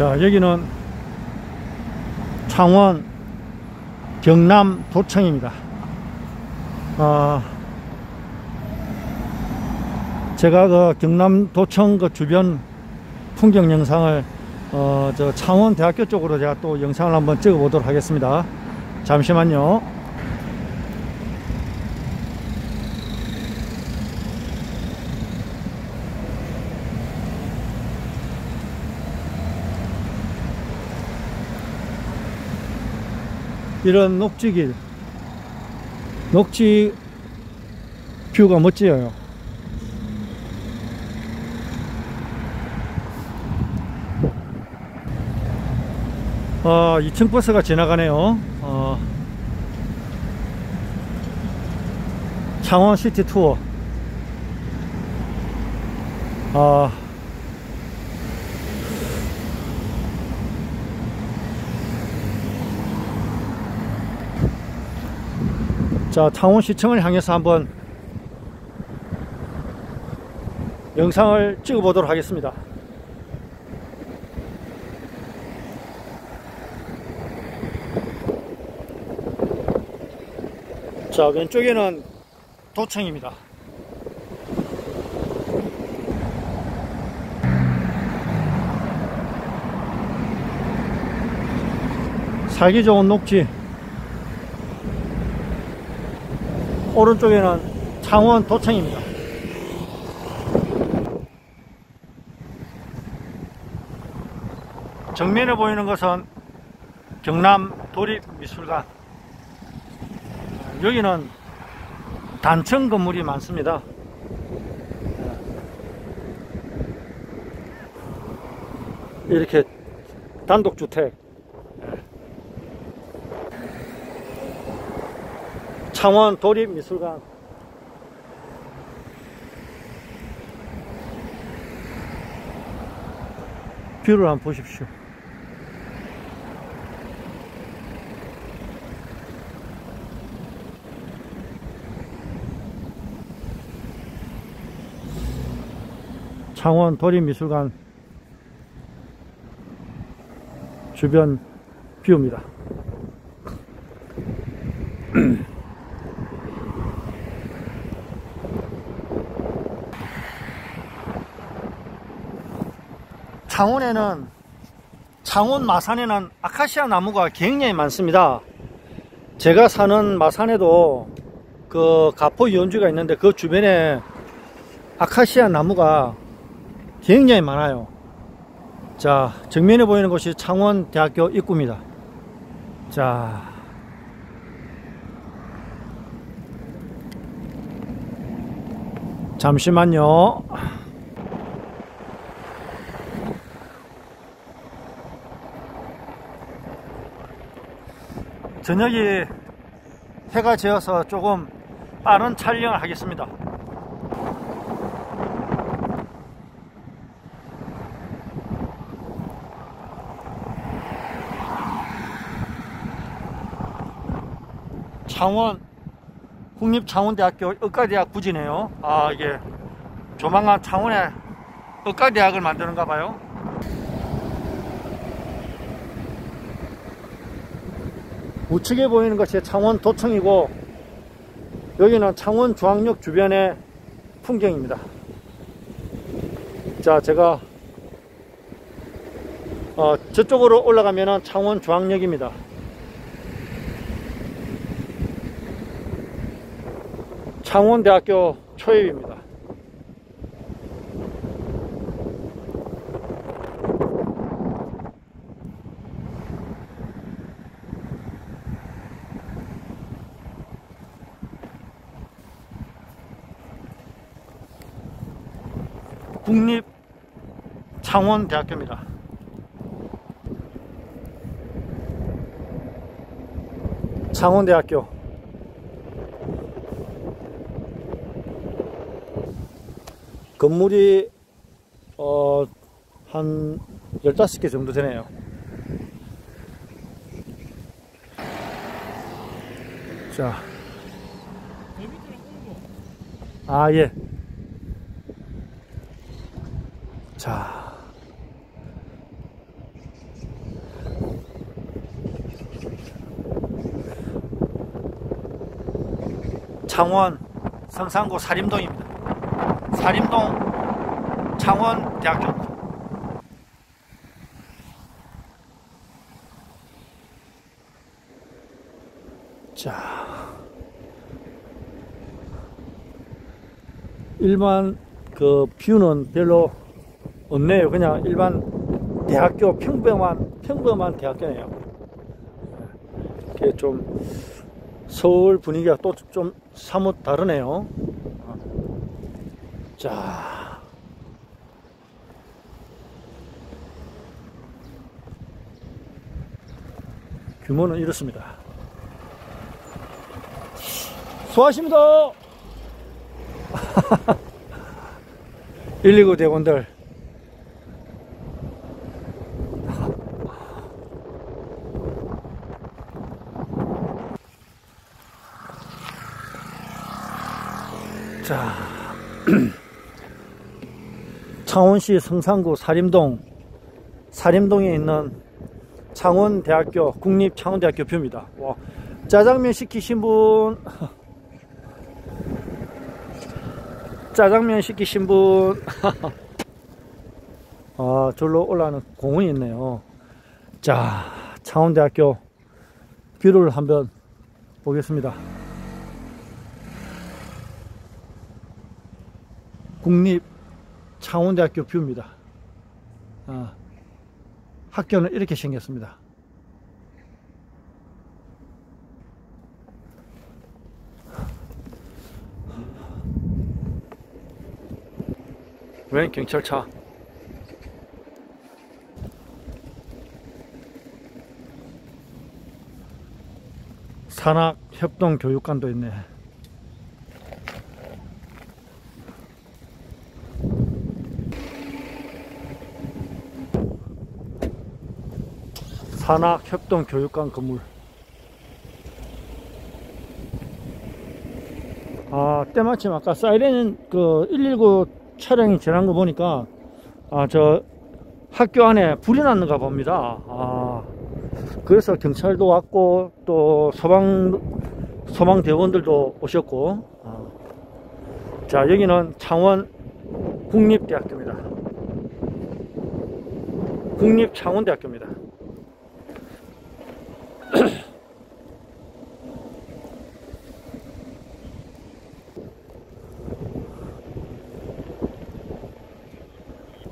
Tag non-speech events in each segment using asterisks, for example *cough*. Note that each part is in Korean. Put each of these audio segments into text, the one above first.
자 여기는 창원 경남 도청입니다. 어, 제가 그 경남 도청 그 주변 풍경 영상을 어, 저 창원 대학교 쪽으로 제가 또 영상을 한번 찍어 보도록 하겠습니다. 잠시만요 이런 녹지길 녹지 뷰가 멋지어요. 어, 2층 버스가 지나가네요. 어, 창원 시티 투어. 아, 자 창원시청을 향해서 한번 영상을 찍어 보도록 하겠습니다. 자 왼쪽에는 도청입니다. 살기 좋은 녹지 오른쪽에는 창원 도청입니다. 정면에 보이는 것은 경남 도립미술관. 여기는 단층 건물이 많습니다. 이렇게 단독주택 창원 도립미술관. 뷰를 한번 보십시오. 창원 도립미술관 주변 뷰입니다 창원에는 창원 마산에는 아카시아 나무가 굉장히 많습니다. 제가 사는 마산에도 그 가포 연주가 있는데 그 주변에 아카시아 나무가 굉장히 많아요. 자 정면에 보이는 곳이 창원 대학교 입구입니다. 자. 잠시만요 저녁이 해가 지어서 조금 빠른 촬영을 하겠습니다. 창원 국립창원대학교 의과대학 부지네요. 아 이게 조만간 창원에 의과대학을 만드는가 봐요 우측에 보이는 것이 창원 도청이고 여기는 창원 중앙역 주변의 풍경입니다. 자 제가 어, 저쪽으로 올라가면 창원 중앙역입니다. 창원대학교 초입입니다 국립 창원대학교입니다. 창원대학교 건물이 어, 한 15개 정도 되네요. 자. 아, 예. 자. 창원 성산구 사림동입니다. 사림동 창원대학교. 자. 일반 그 뷰는 별로 없네요. 그냥 일반 대학교 평범한 평범한 대학교네요. 이게 좀 서울 분위기가 또 좀 사뭇 다르네요. 자. 규모는 이렇습니다. 수고하십니다. *laughs* 119 대원들 자 *clears throat* 창원시 성산구 사림동 사림동에 있는 창원대학교 국립창원대학교 뷰입니다. 와, 짜장면 시키신 분 *laughs* 짜장면 시키신 분 *laughs* 아, 절로 올라가는 공원이 있네요. 자 창원대학교 뷰를 한번 보겠습니다 국립 창원대학교 뷰입니다. 어, 학교는 이렇게 생겼습니다. 웬 경찰차? 산학협동교육관도 있네. 산학협동 교육관 건물. 아 때마침 아까 사이렌 그119 차량이 지난 거 보니까 아 저 학교 안에 불이 났는가 봅니다. 아 그래서 경찰도 왔고 또 소방 소방대원들도 오셨고 아. 자 여기는 창원 국립대학교입니다. 국립창원대학교입니다 *clears throat*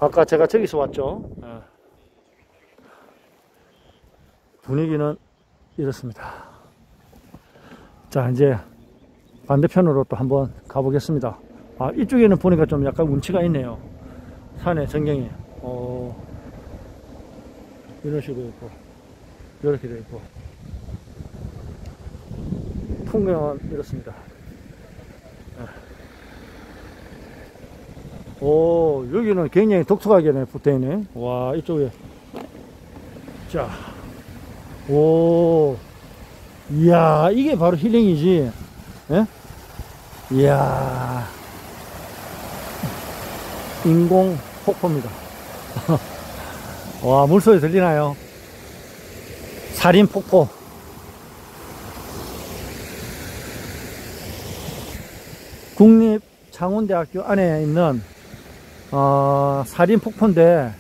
아까 제가 저기서 왔죠. 예. 분위기는 이렇습니다. 자, 이제 반대편으로 또 한번 가보겠습니다. 아, 이쪽에는 보니까 좀 약간 운치가 있네요. 산에 전경이. 어, 이런 식으로 있고, 이렇게 되어 있고. 풍경은 이렇습니다. 오, 여기는 굉장히 독특하게 붙어 있네. 와, 이쪽에. 자. 오. 이야, 이게 바로 힐링이지. 예? 이야. 인공 폭포입니다. *laughs* 와, 물소리 들리나요? 살인 폭포. 국립 창원대학교 안에 있는 어, 살인 폭포인데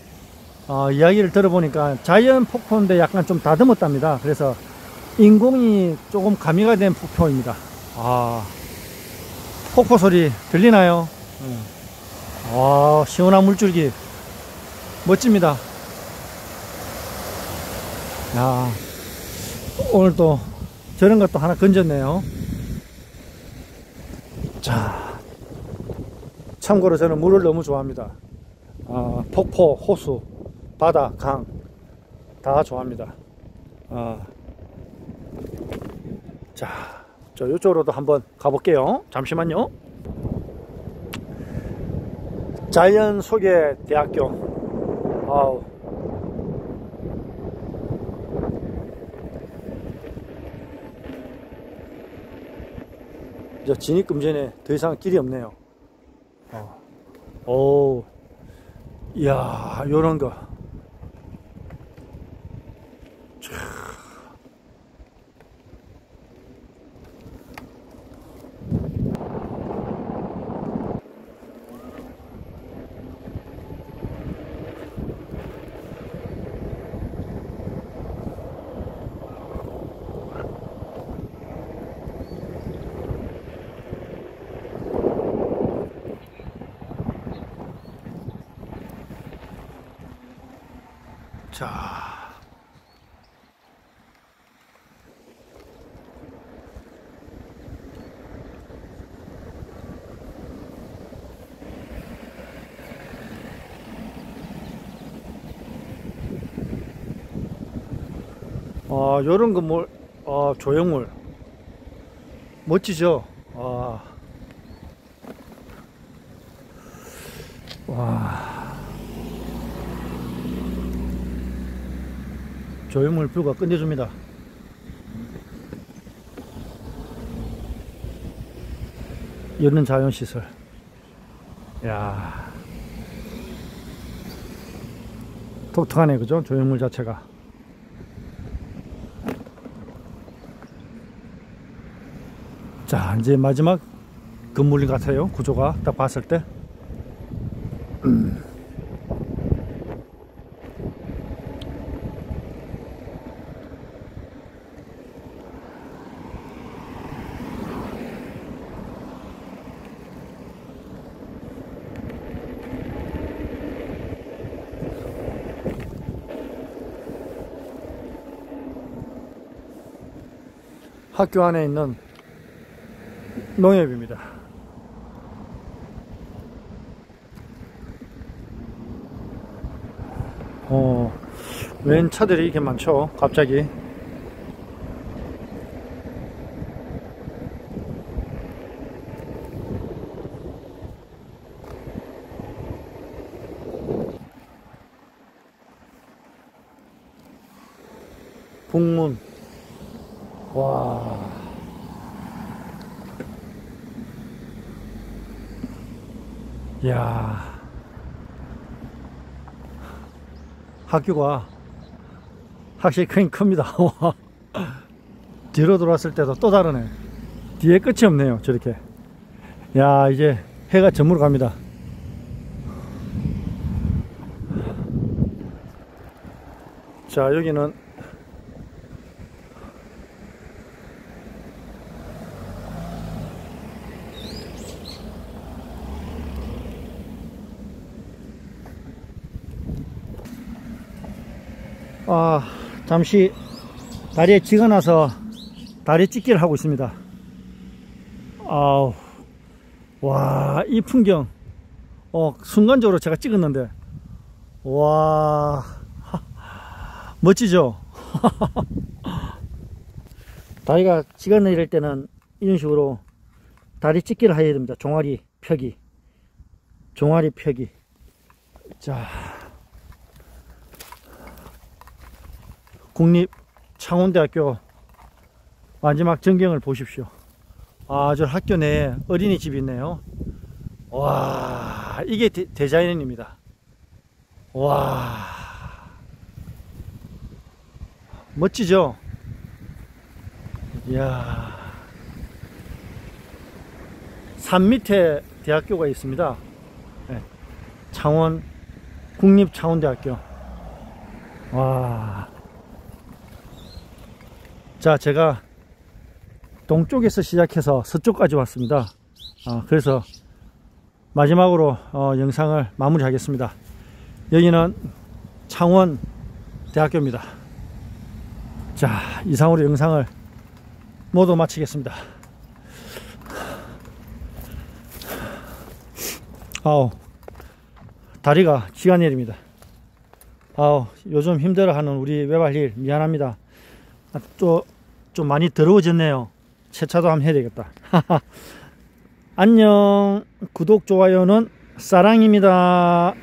어, 이야기를 들어보니까 자연 폭포인데 약간 좀 다듬었답니다. 그래서 인공이 조금 가미가 된 폭포입니다. 아, 폭포 소리 들리나요? 네. 아, 시원한 물줄기 멋집니다. 야, 오늘 또 저런 것도 하나 건졌네요. 자. 참고로 저는 물을 너무 좋아합니다. 어, 폭포, 호수, 바다, 강, 다 좋아합니다. 어. 자, 저 이쪽으로도 한번 가볼게요. 잠시만요. 자연 소개 대학교. 아우. 이제 진입금 전에 더 이상 길이 없네요. 어. 오. 이야, 요런 거. 자. 아, 요런 건물, 아, 조형물. 멋지죠? 아. 와. 조형물 뷰가 끝내줍니다. 여는 자연시설. 야 독특하네, 그죠? 조형물 자체가. 자, 이제 마지막 건물 같아요. 구조가 딱 봤을 때. 학교 안에 있는 농협입니다. 어, 웬 차들이 이렇게 많죠? 갑자기. 북문. 와. 이야. 학교가 확실히 크긴 큽니다. *laughs* 뒤로 돌았을 때도 또 다르네. 뒤에 끝이 없네요. 저렇게. 야, 이제 해가 저물어 갑니다. 자, 여기는 아, 잠시 다리에 찌가 나서 다리 찢기를 하고 있습니다. 아우, 와, 이 풍경. 어, 순간적으로 제가 찍었는데, 와, *laughs* 멋지죠? *laughs* 다리가 찌가 내릴 때는 이런 식으로 다리 찢기를 해야 됩니다. 종아리 펴기. 종아리 펴기. 자. 국립 창원대학교 마지막 전경을 보십시오. 아, 저 학교 내에 어린이집이 있네요. 와, 이게 대, 대자연입니다. 와, 멋지죠? 이야, 산 밑에 대학교가 있습니다. 네. 창원, 국립창원대학교. 와. 자 제가 동쪽에서 시작해서 서쪽까지 왔습니다. 아, 그래서 마지막으로 어, 영상을 마무리 하겠습니다. 여기는 창원 대학교입니다. 자 이상으로 영상을 모두 마치겠습니다. 아우 다리가 기가 내립니다. 아우 요즘 힘들어하는 우리 외발일 미안합니다. 아, 또, 좀 많이 더러워졌네요. 세차도 한번 해야 되겠다. *laughs* 안녕. 구독, 좋아요는 사랑입니다.